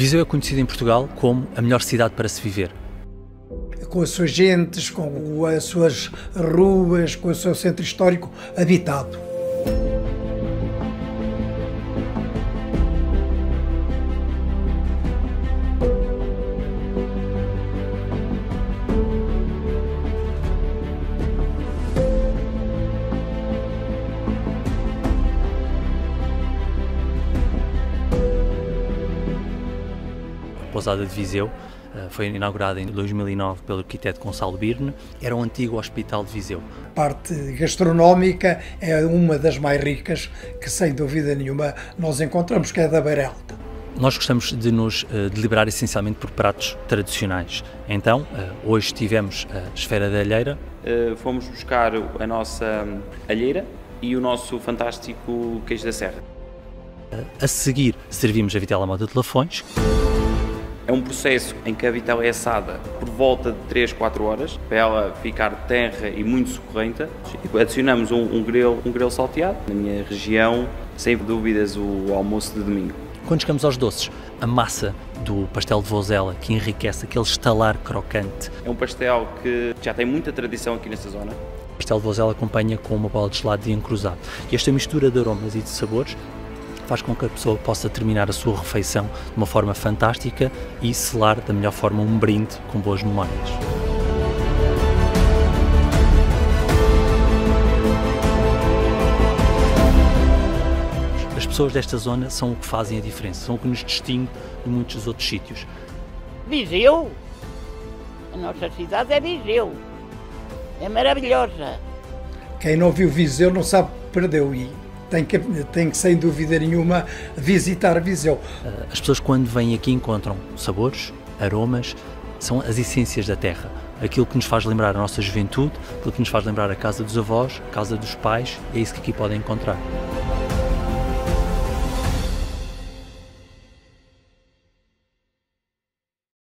Viseu é conhecida em Portugal como a melhor cidade para se viver. Com as suas gentes, com as suas ruas, com o seu centro histórico habitado. Pousada de Viseu. Eh, foi inaugurada em 2009 pelo arquiteto Gonçalo Birne. Era um antigo hospital de Viseu. A parte gastronómica é uma das mais ricas que, sem dúvida nenhuma, nós encontramos, que é da Beira Alta. Nós gostamos de nos uh, deliberar essencialmente por pratos tradicionais. Então, uh, hoje tivemos a esfera da alheira. Uh, fomos buscar a nossa alheira e o nosso fantástico queijo da serra. a seguir, servimos a vitela moda de lafões. É um processo em que a vitela é assada por volta de 3, 4 horas, para ela ficar terra e muito sucorrenta. Adicionamos um, um, grelo, um grelo salteado. Na minha região, sem dúvidas, o almoço de domingo. Quando chegamos aos doces, a massa do pastel de vozela, que enriquece aquele estalar crocante. É um pastel que já tem muita tradição aqui nesta zona. O pastel de vozela acompanha com uma bola de gelado de encruzado. E esta mistura de aromas e de sabores faz com que a pessoa possa terminar a sua refeição de uma forma fantástica e selar da melhor forma um brinde com boas memórias. As pessoas desta zona são o que fazem a diferença, são o que nos distingue de muitos outros sítios. Viseu? A nossa cidade é Viseu. É maravilhosa. Quem não viu Viseu não sabe, perdeu. E tem que, tem que, sem dúvida nenhuma, visitar Viseu. As pessoas, quando vêm aqui, encontram sabores, aromas, são as essências da terra. Aquilo que nos faz lembrar a nossa juventude, aquilo que nos faz lembrar a casa dos avós, a casa dos pais, é isso que aqui podem encontrar.